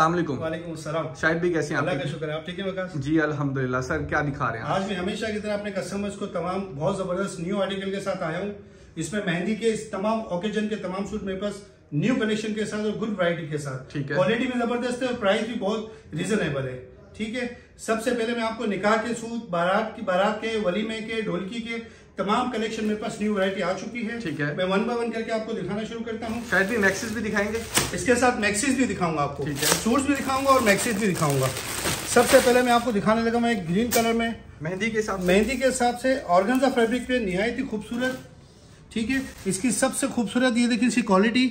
अस्सलाम वालेकुम। शायद भी कैसे हैं अल्लाह का शुक्र आप ठीक है वकास? जी अल्हम्दुलिल्लाह। सर क्या दिखा रहे हैं आज मैं हमेशा की तरह अपने कस्टमर्स को तमाम बहुत ज़बरदस्त न्यू आर्टिकल के साथ आया हूँ। इसमें मेहंदी के इस तमाम ओकेजन के तमाम सूट मेरे पास न्यू कलेक्शन के साथ और गुड वरायटी के साथ। क्वालिटी भी ज़बरदस्त है और प्राइस भी बहुत रिजनेबल है। ठीक है? सबसे पहले मैं आपको निकाह के सूट बारात की बारात के वलीमे के ढोलकी के तमाम कलेक्शन मेरे पास न्यू वैरायटी आ चुकी है। ठीक है। मैं वन बाय वन करके आपको दिखाना शुरू करता हूँ। शायद भी मैक्सिस भी दिखाएँगे? इसके साथ मैक्सिस भी दिखाऊँगा आपको। ठीक है। सूट्स भी दिखाऊँगा और मैक्सिस भी दिखाऊँगा। सबसे पहले मैं आपको दिखाने लगा मैं ग्रीन कलर में। मेहंदी के साथ मेहंदी के हिसाब से ऑर्गेन्जा फैब्रिक पे नहायत ही खूबसूरत ठीक है? इसकी सबसे खूबसूरत ये देखिए इसकी क्वालिटी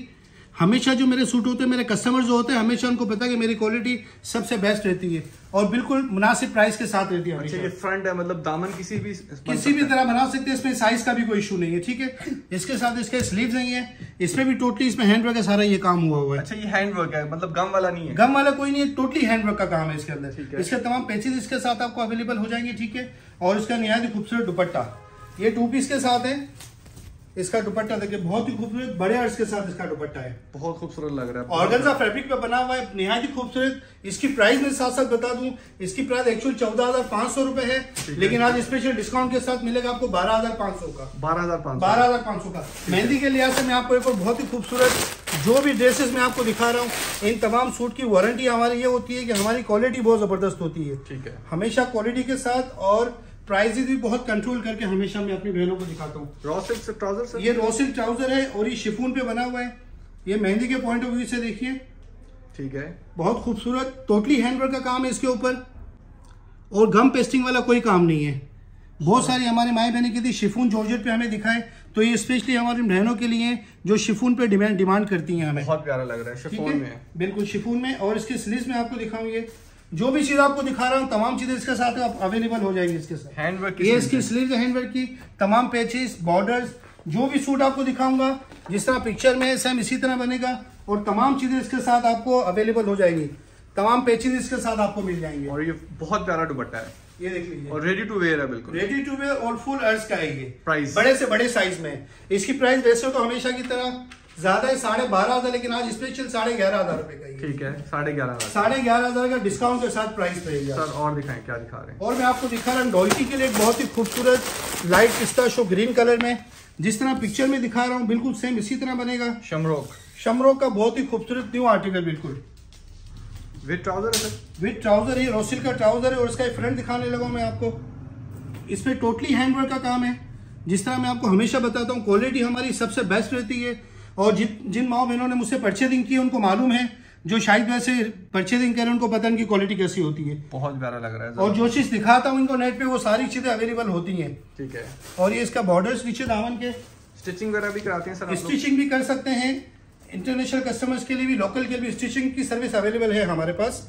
हमेशा जो मेरे सूट होते हैं मेरे कस्टमर जो होते हैं हमेशा उनको पता है कि मेरी क्वालिटी सबसे बेस्ट रहती है। और बिल्कुल मुनासिब प्राइस के साथ रहती है अच्छा ये फ्रंट है मतलब दामन किसी भी किसी भी तरह बना सकते हैं इसमें साइज़ का भी कोई इशू नहीं है ठीक है? इसके साथ इसके स्लीव्स नहीं है इसमें भी टोटली इसमें हैंडवर्क का सारा ये काम हुआ हुआ है। अच्छा ये हैंड वर्क है मतलब गम वाला नहीं है। गम वाला कोई नहीं है टोटली हैंडवर्क का काम है इसके अंदर। इसके तमाम पैचेज इसके साथ आपको अवेलेबल हो जाएँगे ठीक है? और इसका निहायत ही खूबसूरत दुपट्टा ये टू पीस के साथ है। इसका दुपट्टा देखिए बहुत ही खूबसूरत बड़े अर्ज़ के साथ इसका दुपट्टा है। बहुत खूबसूरत लग रहा है। ऑर्गेन्जा फैब्रिक पे बना हुआ है निहायत ही खूबसूरत। इसकी प्राइस मैं साथ साथ बता दूँ इसकी प्राइस एक्चुअल चौदह हज़ार पाँच सौ रुपए है। लेकिन आज स्पेशल डिस्काउंट के साथ मिलेगा आपको बारह हज़ार पाँच सौ का। बारह हज़ार पाँच बारह हज़ार पाँच सौ का। मेहंदी के लिहाज से मैं आपको एक और बहुत ही खूबसूरत जो भी ड्रेसेस मैं आपको दिखा रहा हूँ इन तमाम सूट की वारंटी हमारी ये होती है कि हमारी क्वालिटी बहुत ज़बरदस्त होती है। ठीक है। हमेशा क्वालिटी के साथ और प्राइजेस भी बहुत कंट्रोल करके हमेशा मैं अपनी बहनों को दिखाता हूँ। रॉ सिल्क ट्राउज़र सर ये रोसिल ट्राउज़र है और ये शिफून पे बना हुआ है। ये मेहंदी के पॉइंट ऑफ़ व्यू से देखिए। ठीक है। बहुत खूबसूरत टोटली हैंडवर्क का काम है इसके ऊपर। और गम पेस्टिंग वाला कोई काम नहीं है। बहुत सारी हमारे माए बहनें की थी शिफून जॉर्जेट पे हमें दिखाए। तो ये स्पेशली हमारी बहनों के लिए जो शिफून पे डिमांड डिमांड करती हैं हमें। बहुत प्यारा लग रहा है शिफॉन में। बिल्कुल शिफून में। और इसके स्लीव्स में आपको दिखाऊँगे जो भी चीज़ आपको दिखा रहा हूँ तमाम चीज़ें इसके साथ आप अवेलेबल हो जाएँगी इसके साथ। हैंड वर्क ये इसकी स्लीव हैंडवर्क की तमाम पैचेस बॉर्डर्स जो भी सूट आपको दिखाऊँगा जिस तरह पिक्चर में है सेम इसी तरह बनेगा और तमाम चीज़ें इसके साथ आपको अवेलेबल हो जाएँगी। तमाम पैचेस इसके साथ आपको मिल जाएँगे। और ये बहुत प्यारा दुपट्टा है। ये देख लीजिए। और रेडी टू वेयर है बिल्कुल। रेडी टू वेयर और फुल अर्ज़ का है ये। Price? बड़े से बड़े साइज़ में। इसकी प्राइस वैसे तो हमेशा की तरह ज़्यादा है साढ़े बारह हज़ार लेकिन आज स्पेशल साढ़े ग्यारह हज़ार रुपए का ठीक है साढ़े ग्यारह हज़ार। साढ़े ग्यारह हज़ार का डिस्काउंट के साथ प्राइस रहेगा सर और दिखाएँ क्या दिखा रहे हैं? और मैं आपको दिखा रहा हूँ डोल्की के लिए एक बहुत ही खूबसूरत लाइट पिस्ता शो ग्रीन कलर में। जिस तरह पिक्चर में दिखा रहा हूँ बिल्कुल सेम इसी तरह बनेगा। शमरोक। शमरोक का बहुत ही खूबसूरत न्यू आर्टिकल बिल्कुल। विद ट्राउज़र है सर? विद ट्राउज़र है रोसिल का ट्राउज़र है और इसका फ्रंट दिखाने लगा मैं आपको। इसमें टोटली हैंडवर्क का काम है। जिस तरह मैं आपको हमेशा बताता हूँ क्वालिटी हमारी सबसे बेस्ट रहती है। और जिन जिन माओ बहनों ने मुझसे परचेजिंग की उनको मालूम है जो शायद वैसे परचेजिंग करें उनको पता इनकी क्वालिटी कैसी होती है। बहुत प्यारा लग रहा है और जो चीज़ दिखाता हूँ इनको नेट पे वो सारी चीज़ें अवेलेबल होती हैं। ठीक है। और ये इसका बॉर्डर्स नीचे दामन के। स्टिचिंग वगैरह भी कराते हैं सर स्टिचिंग भी कर सकते हैं। इंटरनेशनल कस्टमर्स के लिए भी लोकल के लिए भी स्टिचिंग की सर्विस अवेलेबल है हमारे पास।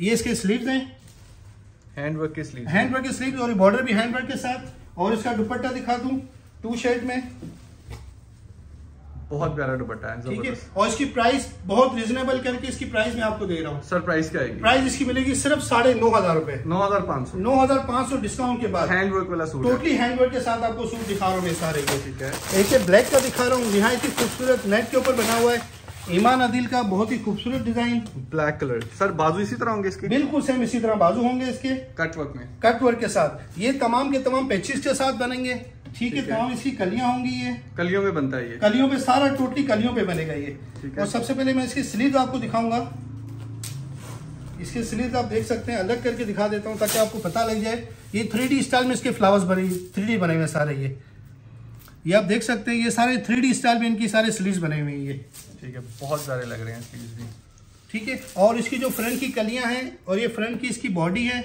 ये इसके स्लीव्स हैं। हैंड वर्क के स्लीव हैंडवर्क के स्लीव्स और बॉर्डर भी हैंडवर्क के साथ। और इसका दुपट्टा दिखा दूँ टू शर्ट में। बहुत प्यारा दुपट्टा है ठीक है? और इसकी प्राइस बहुत रिजनेबल करके इसकी प्राइस मैं आपको दे रहा हूँ। सर प्राइस क्या आएगी? प्राइस इसकी मिलेगी सिर्फ़ साढ़े नौ हज़ार रुपए। नौ हज़ार पाँच सौ। नौ हज़ार पाँच सौ डिस्काउंट के बाद। हैंड वर्क वाला सूट टोटली हैंडवर्क के साथ आपको सूट दिखा रहा हूँ मैं सारे ठीक है। एक ब्लैक का दिखा रहा हूँ। यहाँ इतनी खूबसूरत नेट के ऊपर बना हुआ है। ईमान अदिल का बहुत ही खूबसूरत डिज़ाइन ब्लैक कलर सर बाजू इसी तरह होंगे इसके? बिल्कुल सेम इसी तरह बाजू होंगे इसके। कट वर्क में। कट वर्क के साथ। ये तमाम के तमाम पैचिस के साथ बनेंगे। ठीक है तमाम इसकी कलियाँ होंगी ये। कलियों में बनता है ये। कलियों पे सारा टोटली कलियों पे बनेगा ये। और सबसे पहले मैं इसकी स्लीव आपको दिखाऊँगा। इसके स्लीव आप देख सकते हैं अलग करके दिखा देता हूँ ताकि आपको पता लग जाए। ये थ्री स्टाइल में इसके फ्लावर्स बने थ्री डी बने हुए सारे ये। ये आप देख सकते हैं ये सारे थ्री स्टाइल में इनकी सारे स्लीव्स बने हुए हैं ये। ठीक है बहुत सारे लग रहे हैं स्लीव्स भी ठीक है? और इसकी जो फ्रंट की कलियाँ हैं और ये फ्रंट की इसकी बॉडी है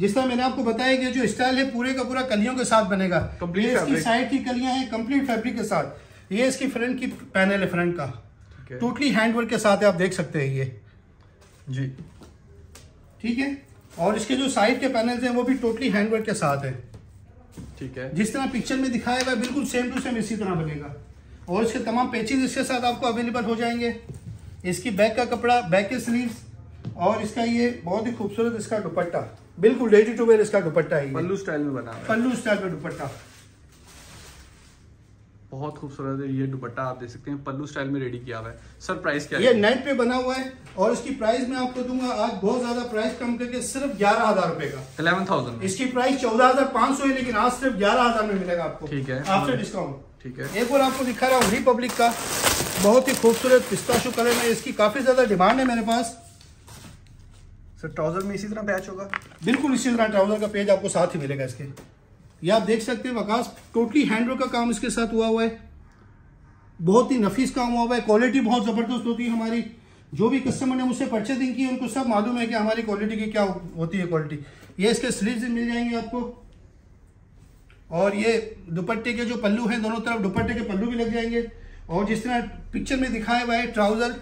जिस तरह मैंने आपको बताया कि जो स्टाइल है पूरे का पूरा कलियों के साथ बनेगा। ये इसकी। साइड की कलियाँ हैं कंप्लीट फैब्रिक के साथ। ये इसकी फ्रंट की पैनल है फ्रंट का। टोटली हैंडवर्क के साथ है आप देख सकते हैं ये। जी। ठीक है? और इसके जो साइड के पैनल्स हैं वो भी टोटली हैंडवर्क के साथ है। ठीक है। जिस तरह पिक्चर में दिखाया हुआ है बिल्कुल सेम टू सेम इसी तरह बनेगा। और इसके तमाम पेचेज इसके साथ आपको अवेलेबल हो जाएँगे। इसकी बैक का कपड़ा बैक के स्लीव्स और इसका ये बहुत ही खूबसूरत इसका दुपट्टा। बिल्कुल रेडी टू वेयर इसका दुपट्टा है पल्लू स्टाइल में बना पल्लू स्टाइल में दुपट्टा। बहुत खूबसूरत है ये दुपट्टा आप देख सकते हैं पल्लू स्टाइल में रेडी किया हुआ है। सर प्राइस क्या ये नेट पे बना हुआ है और इसकी प्राइस मैं आपको दूँगा आज बहुत ज़्यादा प्राइस कम करके सिर्फ़ ग्यारह हज़ार रुपए का। इलेवन थाउज़ेंड इसकी प्राइस चौदह हज़ार पाँच सौ है लेकिन आज सिर्फ़ ग्यारह हज़ार में मिलेगा आपको। ठीक है। आफ्टर डिस्काउंट ठीक है। एक और आपको दिखा रहा हूँ रिपब्लिक का। बहुत ही खूबसूरत पिस्ताशु कलर में इसकी काफ़ी ज़्यादा डिमांड है मेरे पास। सर ट्राउज़र में इसी तरह बैच होगा? बिल्कुल इसी तरह ट्राउज़र का पेज आपको साथ ही मिलेगा इसके। ये आप देख सकते हैं, वकास टोटली हैंडवर्क का काम इसके साथ हुआ हुआ है। बहुत ही नफीस काम हुआ हुआ है क्वालिटी बहुत ज़बरदस्त होती है हमारी। जो भी कस्टमर ने मुझसे परचेजिंग की उनको सब मालूम है कि हमारी क्वालिटी की क्या होती है क्वालिटी ये इसके स्लीव्स मिल जाएँगे आपको। और ये दुपट्टे के जो पल्लू हैं, दोनों तरफ़ दुपट्टे के पल्लू भी लग जाएँगे। और जिस तरह पिक्चर में दिखाया हुआ है ट्राउज़र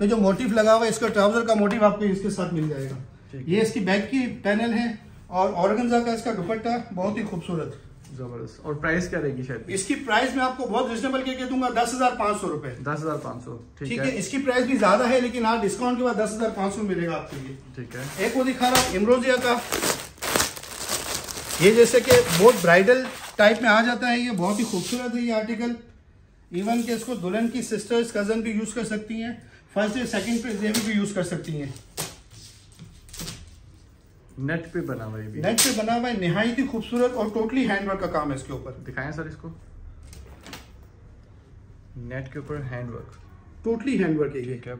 पे जो मोटिव लगा हुआ है इसका ट्राउज़र का मोटिव आपको इसके साथ मिल जाएगा। ये इसकी बैक की पैनल है और ऑर्गेन्जा का इसका दुपट्टा बहुत ही खूबसूरत। ज़बरदस्त। और प्राइस क्या रहेगी शायद? इसकी प्राइस मैं आपको बहुत रिजनेबल करके दूँगा दस हज़ार पाँच सौ रुपए। दस हज़ार पाँच सौ ठीक है। है इसकी प्राइस भी ज़्यादा है लेकिन हाँ डिस्काउंट के बाद दस हज़ार पाँच सौ मिलेगा आपके लिए। ठीक है। एक वो दिखा रहा हूँ इमरोजिया का। ये जैसे कि बहुत ब्राइडल टाइप में आ जाता है ये बहुत ही खूबसूरत है ये आर्टिकल। इवन के इसको दुल्हन की सिस्टर्स कज़न भी यूज़ कर सकती हैं। फ़र्स्ट या सेकंड पे ये भी यूज़ कर सकती हैं। नेट पे बना हुआ है नेट पे बना हुआ है निहायत ही खूबसूरत और टोटली हैंडवर्क का काम है इसके ऊपर। दिखाएँ सर इसको। नेट के ऊपर हैंडवर्क टोटली हैंडवर्क है ये।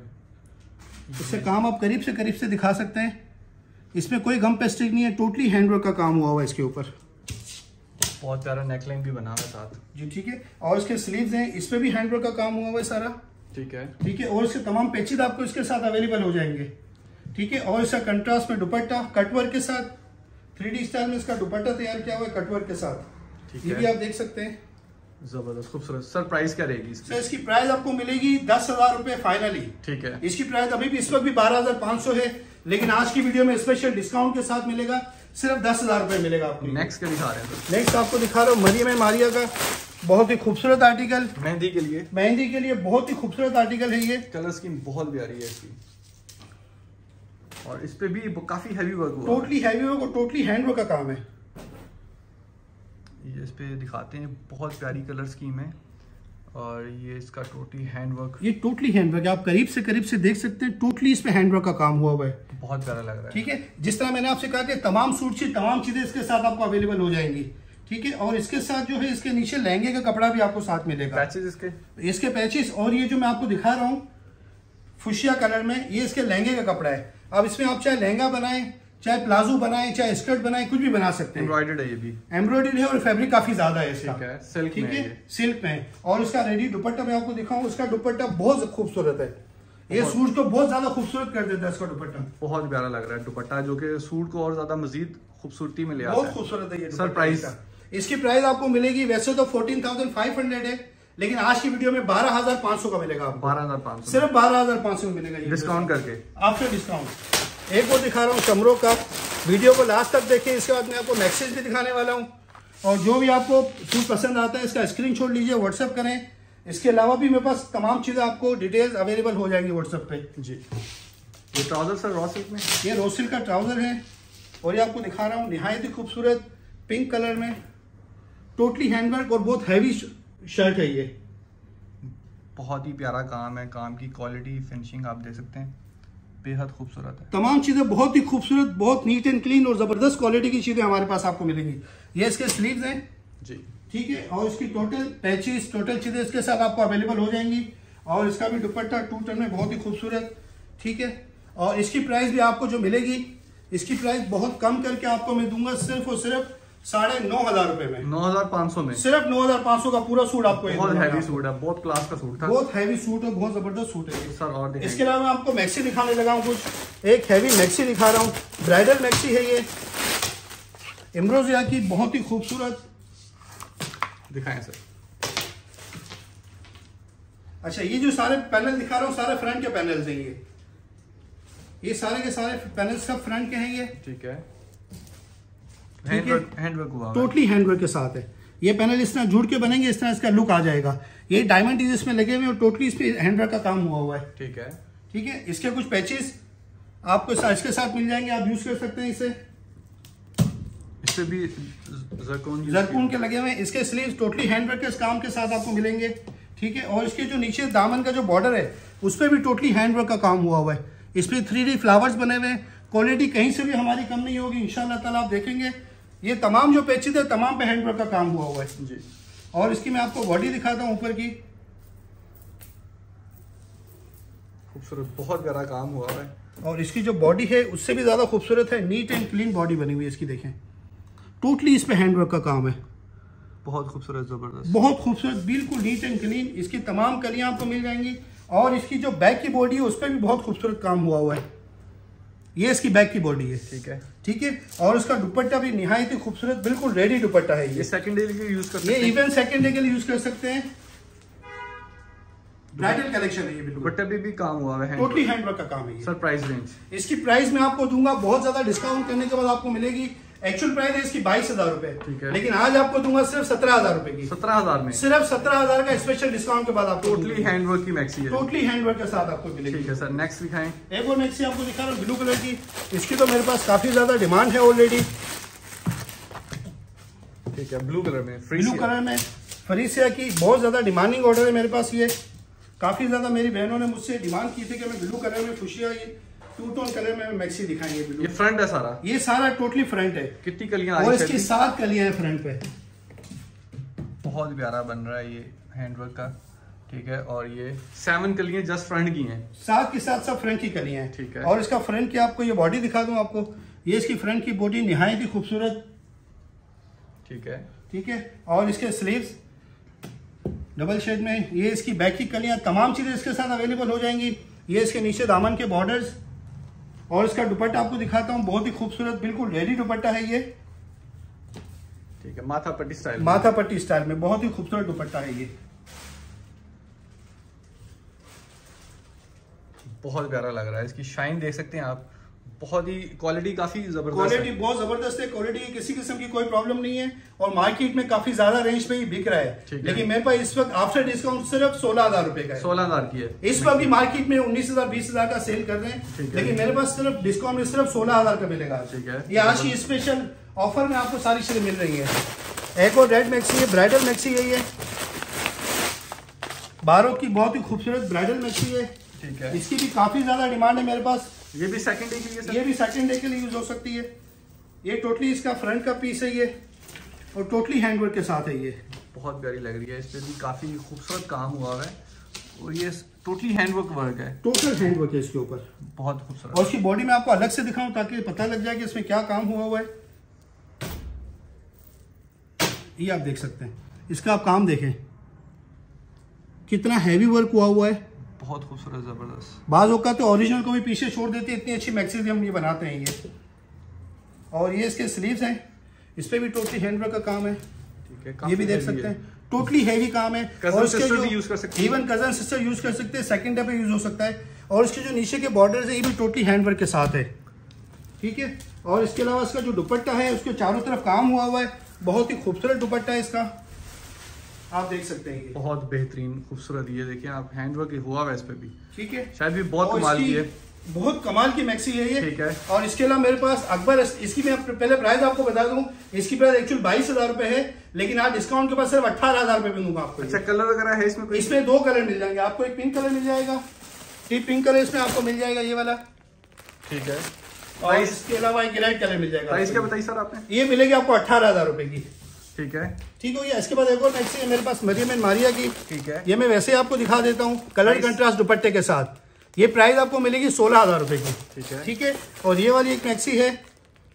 इससे काम आप करीब से करीब से दिखा सकते हैं। इसमें कोई गम पेस्टिक नहीं है टोटली हैंडवर्क का काम हुआ हुआ है इसके ऊपर। बहुत प्यारा नेकलाइन भी बना हुआ है साथ। जी ठीक है। और इसके स्लीव्स हैं इस पे भी हैंडवर्क का काम हुआ हुआ है सारा। ठीक है। ठीक है और इसके तमाम पेचीद आपको इसके साथ अवेलेबल हो जाएँगे। ठीक है और इसका कंट्रास्ट में दुपट्टा कटवर्क के साथ थ्री स्टाइल में इसका दुपट्टा तैयार किया हुआ है कटवर्क के साथ। ये भी आप देख सकते हैं। ज़बरदस्त खूबसूरत। सर प्राइस क्या रहेगी इसकी? सर इसकी प्राइस आपको मिलेगी दस हज़ार रुपए फाइनली ठीक है। इसकी प्राइस अभी भी इस वक्त भी बारह हज़ार पाँच सौ है लेकिन आज की वीडियो में स्पेशल डिस्काउंट के साथ मिलेगा सिर्फ़ दस हज़ार रुपए मिलेगा आपको। नेक्स्ट क्या दिखा रहे हैं? नेक्स्ट आपको दिखा रहा हूँ मरियम मारिया का। बहुत ही खूबसूरत आर्टिकल मेहंदी के लिए। मेहंदी के लिए बहुत ही खूबसूरत आर्टिकल है ये। कलर स्कीम बहुत प्यारी है इसकी। और इस पे भी काफ़ी हैवी वर्क हुआ टोटली हैवी वर्क और टोटली हैंडवर्क का काम है। ये इस पे दिखाते हैं बहुत प्यारी कलर स्कीम है। और ये इसका टोटली हैंडवर्क ये टोटली हैंडवर्क आप करीब से करीब से देख सकते हैं टोटली इस पे हैंडवर्क का काम हुआ हुआ है। बहुत प्यारा लग रहा है। ठीक है? जिस तरह मैंने आपसे कहा कि तमाम सूट तमाम चीज़ें इसके साथ आपको अवेलेबल हो जाएँगी। ठीक है? और इसके साथ जो है इसके नीचे लहंगे का कपड़ा भी आपको साथ मिलेगा। पैचेस इसके? इसके पैचेस और ये जो मैं आपको दिखा रहा हूँ फुशिया कलर में ये इसके लहंगे का कपड़ा है। अब इसमें आप चाहे लहंगा बनाएँ चाहे प्लाजो बनाएँ चाहे स्कर्ट बनाएँ कुछ भी बना सकते हैं। एम्ब्रॉयडर्ड है ये भी। एम्ब्रॉयडरी है और फैब्रिक काफ़ी ज़्यादा है इसका। ठीक है सिल्क ठीक में है? सिल्क में और इसका रेडी दुपट्टा मैं आपको दिखाऊँ उसका दुपट्टा बहुत खूबसूरत है। ये सूट को बहुत ज़्यादा खूबसूरत कर देता है इसका दुपट्टा। बहुत प्यारा लग रहा है दुपट्टा जो कि सूट को और ज़्यादा मजीद खूबसूरती में ले आता है। बहुत खूबसूरत है ये सर, दुपट्टा। प्राइस? इसका। प्राइस आपको मिलेगी वैसे तो फोर्टीन थाउज़ेंड फाइव हंड्रेड है लेकिन आज की वीडियो में बारह हज़ार पाँच सौ का मिलेगा आपको। बारह हज़ार पाँच सौ। सिर्फ़ बारह हज़ार पाँच सौ में मिलेगा डिस्काउंट करके। आफ्टर डिस्काउंट एक वो दिखा रहा हूँ समरो का। वीडियो को लास्ट तक देखें इसके बाद मैं आपको मैसेज भी दिखाने वाला हूँ। और जो भी आपको सूट पसंद आता है इसका स्क्रीन लीजिए व्हाट्सएप करें। इसके अलावा भी मेरे पास तमाम चीज़ें आपको डिटेल्स अवेलेबल हो जाएँगी व्हाट्सएप पे। जी। ये ट्राउज़र सर रॉ सिल्क में? ये रोसिल का ट्राउज़र है। और ये आपको दिखा रहा हूँ निहायत ही खूबसूरत पिंक कलर में। टोटली हैंडवर्क और बहुत हैवी शर्ट है ये। बहुत ही प्यारा काम है काम की क्वालिटी फिनिशिंग आप देख सकते हैं। बेहद खूबसूरत है। तमाम चीज़ें बहुत ही खूबसूरत बहुत नीट एंड क्लीन और ज़बरदस्त क्वालिटी की चीज़ें हमारे पास आपको मिलेंगी। ये इसके स्लीव्स हैं? जी। ठीक है और इसकी टोटल पैचेस टोटल चीज़ें इसके साथ आपको अवेलेबल हो जाएँगी। और इसका भी दुपट्टा टू टन में बहुत ही खूबसूरत ठीक है? और इसकी प्राइस भी आपको जो मिलेगी इसकी प्राइस बहुत कम करके आपको मैं दूँगा सिर्फ़ और सिर्फ़ साढ़े नौ हज़ार रुपए में। नौ हज़ार पाँच सौ में। सिर्फ़ नौ हज़ार पाँच सौ का पूरा सूट आपको बहुत हैवी सूट है बहुत क्लास का सूट था। बहुत हैवी सूट है बहुत ज़बरदस्त सूट है। सर और इसके अलावा मैं आपको मैक्सी दिखाने लगा हूँ कुछ। एक हैवी मैक्सी दिखा रहा हूँ। ब्राइडल मैक्सी है ये। इम्ब्रोजिया की बहुत ही खूबसूरत। दिखाएँ सर। अच्छा ये जो सारे पैनल दिखा रहा हूँ सारे फ्रंट के पैनल्स हैं ये। ये सारे के सारे पैनल सब फ्रंट के हैं ये। ठीक है ठीक है। हैंडवर्क हैंडवर्क हुआ हुआ है। टोटली हैंडवर्क के साथ है। ये पैनल इस तरह जुड़ के बनेंगे इस तरह इसका लुक आ जाएगा। ये डायमंड चीज़ इसमें लगे हुए हैं और टोटली इस पे हैंडवर्क का काम हुआ हुआ है। ठीक है। ठीक है? इसके कुछ पैचेस आपको सा- इसके साथ मिल जाएँगे आप यूज़ कर सकते हैं इसे। इस पे भी जरकून जरकून के लगे हुए हैं। इसके स्लीव टोटली हैंडवर्क के काम के साथ आपको मिलेंगे। ठीक है? और इसके जो नीचे दामन का जो बॉर्डर है उस पर भी टोटली हैंडवर्क का काम हुआ हुआ है। इस पर थ्री डी फ्लावर्स बने हुए हैं। क्वालिटी कहीं से भी हमारी कम नहीं होगी। इंशाल्लाह ताला आप देखेंगे। ये तमाम जो पेचीद है तमाम पे हैंडवर्क का काम हुआ हुआ है जी। और इसकी मैं आपको बॉडी दिखाता हूँ ऊपर की। खूबसूरत बहुत प्यारा काम हुआ है। और इसकी जो बॉडी है उससे भी ज़्यादा खूबसूरत है नीट एंड क्लीन बॉडी बनी हुई है इसकी देखें। टोटली इस पे हैंडवर्क का काम है। बहुत खूबसूरत ज़बरदस्त। बहुत खूबसूरत बिल्कुल नीट एंड क्लीन इसकी तमाम कलियाँ आपको मिल जाएँगी। और इसकी जो बैक की बॉडी है उस पर भी बहुत खूबसूरत काम हुआ हुआ है। ये इसकी बैक की बॉडी है। ठीक है। ठीक है? और उसका दुपट्टा भी निहायत ही खूबसूरत बिल्कुल रेडी दुपट्टा है ये। ये सेकंड डे के लिए यूज़ कर सकते हैं। इवन सेकंड डे के लिए यूज़ कर सकते हैं। ब्राइडल कलेक्शन है ये बिल्कुल। दुपट्टे पे भी काम हुआ है। टोटली हैंडवर्क का काम है ये। सर प्राइस रेंज इसकी प्राइस मैं आपको दूँगा बहुत ज़्यादा डिस्काउंट करने के बाद आपको मिलेगी। एक्चुअल प्राइस है इसकी बाईस हज़ार रुपए। लेकिन आज आपको दूँगा सिर्फ़ सत्रह हज़ार रुपए की। सत्रह हज़ार में। सिर्फ़ सत्रह हज़ार का स्पेशल डिस्काउंट के बाद आपको टोटली हैंडवर्क की मैक्सी है। टोटली हैंडवर्क के साथ आपको मिलेगी। ठीक है सर नेक्स्ट दिखाएँ। एक और मैक्सी आपको दिखा रहा हूँ ब्लू कलर की। इसकी तो मेरे पास काफ़ी ज़्यादा डिमांड है ऑलरेडी ठीक है ब्लू कलर में ब्लू कलर में। फरीसिया की बहुत ज़्यादा डिमांडिंग ऑर्डर है मेरे पास ये। काफ़ी ज़्यादा मेरी बहनों ने मुझसे डिमांड की थी कि मैं ब्लू कलर में फुशिया ये टू टोन कलर में मैक्सी दिखाएँगे ये फ्रंट है सारा? ये सारा टोटली फ्रंट है। कितनी कलियाँ और इसकी सात कलियाँ हैं फ्रंट पे। बहुत प्यारा बन रहा है ये हैंडवर्क का ठीक है? और ये सेवन कलियाँ जस्ट फ्रंट की हैं। सात के साथ सब फ्रंट की कलियाँ हैं। ठीक है। और इसका फ्रंट की आपको ये बॉडी दिखा दूँ आपको। ये इसकी फ्रंट की बॉडी निहायत ही खूबसूरत। ठीक है। ठीक है? और इसके स्लीव्स डबल शेड में ये इसकी बैक की कलियाँ तमाम चीज़ें इसके साथ अवेलेबल हो जाएँगी। ये इसके नीचे दामन के बॉर्डर्स और इसका दुपट्टा आपको दिखाता हूँ बहुत ही खूबसूरत बिल्कुल रेडी दुपट्टा है ये। ठीक है माथा पट्टी स्टाइल माथा पट्टी स्टाइल में बहुत ही खूबसूरत दुपट्टा है ये। बहुत प्यारा लग रहा है इसकी शाइन देख सकते हैं आप। बहुत ही क्वालिटी काफ़ी ज़बरदस्त क्वालिटी बहुत ज़बरदस्त है। क्वालिटी की किसी किस्म की कोई प्रॉब्लम नहीं है और मार्केट में काफ़ी ज़्यादा रेंज पे ही बिक रहा है। लेकिन मेरे पास इस वक्त आफ्टर डिस्काउंट सिर्फ़ सोलह हज़ार रुपए का सोलह हज़ार की है। इस वक्त भी मार्केट में उन्नीस हज़ार बीस हज़ार का सेल कर रहे हैं। लेकिन मेरे पास सिर्फ़ डिस्काउंट में सिर्फ़ सोलह हज़ार का मिलेगा। ठीक है। ये आज की स्पेशल ऑफ़र में आपको सारी चीज़ें मिल रही है। एक और रेड मैक्सी है ब्राइडल मैक्सी है ये। बारह की बहुत ही खूबसूरत ब्राइडल मैक्सी है। ठीक है। इसकी भी काफ़ी ज़्यादा डिमांड है मेरे पास। ये भी सेकंड डे के लिए ये भी सेकंड डे के लिए यूज़ हो सकती है। ये टोटली इसका फ्रंट का पीस है ये और टोटली हैंडवर्क के साथ है ये। बहुत प्यारी लग रही है इस पे भी काफ़ी खूबसूरत काम हुआ है और ये टोटली हैंडवर्क वर्क है। टोटल हैंडवर्क है इसके ऊपर। बहुत खूबसूरत। और उसकी बॉडी में आपको अलग से दिखाऊँ ताकि पता लग जाए कि इसमें क्या काम हुआ हुआ है। ये आप देख सकते हैं। इसका आप काम देखें। कितना हैवी वर्क हुआ हुआ है। बहुत खूबसूरत ज़बरदस्त। बाज औकात तो ओरिजिनल को भी पीछे छोड़ देते हैं इतनी अच्छी मैक्सीज हम ये बनाते हैं ये। और ये इसके स्लीव्स हैं। इस पे भी टोटली हैंडवर्क का काम है। ठीक है ये भी देख सकते हैं। टोटली हैवी काम है। और इसके जो भी कर सकती इवन कज़न सिस्टर यूज़ कर सकते हैं। सेकंड डे पे यूज़ हो सकता है। और इसके जो नीचे के बॉर्डर है ये भी टोटली हैंडवर्क के साथ है। ठीक है? और इसके अलावा इसका जो दुपट्टा है उसके चारों तरफ़ काम हुआ हुआ है। बहुत ही खूबसूरत दुपट्टा है इसका। आप देख सकते हैं बहुत बेहतरीन खूबसूरत ये देखिए आप हैंडवर्क हुआ हुआ है इस पे भी। ठीक है? शायद भी बहुत कमाल की है। बहुत कमाल की मैक्सी है ये। ठीक है। और इसके अलावा मेरे पास अकबर इसकी मैं पहले प्राइस आपको बता दूँ इसकी प्राइस एक्चुअल बाईस हज़ार रुपए है लेकिन आज डिस्काउंट के पास सिर्फ़ अठारह हज़ार रुपए में दूँगा आपको अच्छा कलर वगैरह है इसमें इसमें दो कलर मिल जाएँगे आपको एक पिंक कलर मिल जाएगा। डीप पिंक कलर इसमें आपको मिल जाएगा ये वाला। ठीक है। और इसके अलावा एक रेड कलर मिल जाएगा प्राइस क्या आपको। सर आपने? ये मिलेगी आपको अट्ठारह हज़ार रुपए की। ठीक है? ठीक हो गया इसके बाद एक और मैक्सी है मेरे पास मरियम एंड मारिया की। ठीक है। ये मैं वैसे ही आपको दिखा देता हूँ कलर कंट्रास्ट दुपट्टे के साथ। ये प्राइस आपको मिलेगी सोलह हज़ार रुपए की। ठीक है। ठीक है? और ये वाली एक मैक्सी है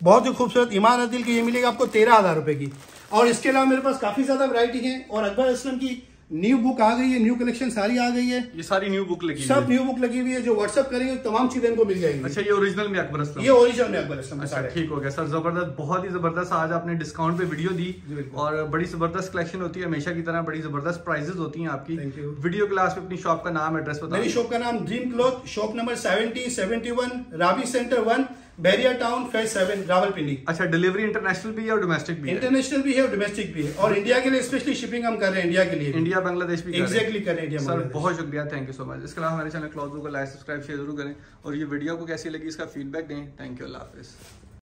बहुत ही खूबसूरत ईमान अदिल की ये मिलेगी आपको तेरह हज़ार रुपए की। और इसके अलावा मेरे पास काफ़ी ज़्यादा वरायटी है और अकबर असलम की न्यू बुक आ गई है न्यू कलेक्शन सारी आ गई है। ये सारी न्यू बुक लगी सब न्यू बुक लगी हुई है जो व्हाट्सअप करेंगे तमाम चीज़ें इनको मिल जाएँगी। अच्छा ये ओरिजिनल में अकबर असलम। ये ओरिजिनल में अकबर असलम अच्छा ठीक हो गया। सर ज़बरदस्त बहुत ही ज़बरदस्त आज आपने डिस्काउंट पे वीडियो दी और बड़ी ज़बरदस्त कलेक्शन होती है हमेशा की तरह बड़ी ज़बरदस्त प्राइजेस होती है आपकी। वीडियो क्लास में अपनी शॉप का नाम एड्रेस बताओ। मेरी शॉप का नाम dream cloth shop number seventy seventy one centre one Bahria town phase seven Rawalpindi. अच्छा डिलीवरी इंटरनेशनल भी है और डोमेस्टिक भी है? इंटरनेशनल भी है और डोमेस्टिक भी है। और इंडिया के लिए स्पेशली शिपिंग हम कर रहे हैं इंडिया के लिए। इंडिया बांग्लादेश भी। एग्जैक्टली कर रहे हैं इंडिया सर बहुत शुक्रिया थैंक यू सो मच इसके अलावा हमारे चैनल क्लॉज को लाइक सब्सक्राइब शेयर ज़रूर करें। और ये वीडियो को कैसी लगी इसका फीडबैक दें। थैंक यू अल्लाह हाफिज़